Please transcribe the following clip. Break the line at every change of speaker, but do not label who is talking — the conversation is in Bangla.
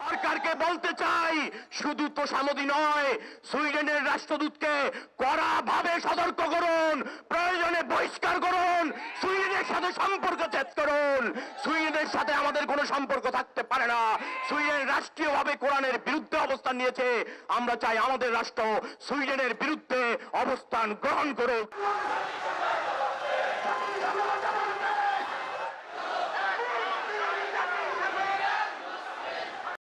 সরকারকে বলতে চাই শুধু তো সামদি নয় সুইডেনের রাষ্ট্রদূতকে কড়া ভাবে সতর্ক করুন। বহিষ্কার করুন। সুইডেনের সাথে সম্পর্ক ছেদ করুন। সুইডেনের সাথে আমাদের কোনো সম্পর্ক থাকতে পারে না। সুইডেন রাষ্ট্রীয়ভাবে কোরআনের বিরুদ্ধে অবস্থান নিয়েছে। আমরা চাই আমাদের রাষ্ট্র সুইডেনের বিরুদ্ধে অবস্থান গ্রহণ করুক।